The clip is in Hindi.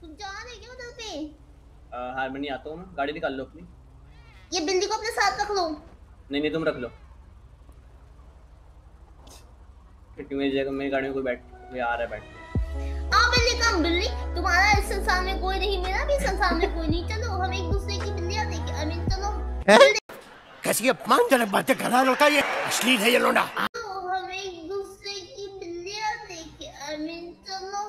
तुम जान है क्या उधर पे अ, आता हूँ मैं गाड़ी निकाल लो अपनी। ये बिल्ली को अपने साथ रख लो। नहीं नहीं तुम रख लो। क्योंकि मेरी जगह मेरी गाड़ी में कोई बैठ कोई आ रहा है बैठ। आ बिल्ली कम बिल्ली। तुम्हारा इस संसार में कोई नहीं मेरा भी संसार में कोई नहीं। चलो हम एक दूसरे की बिल्लियाँ देखें आई मीन चलो कैसी अपमानजनक बातें कर रहा है लौटा ये? अश्लील है ये लोडा हम एक दूसरे की बिल्लियाँ देखें आई मीन चलो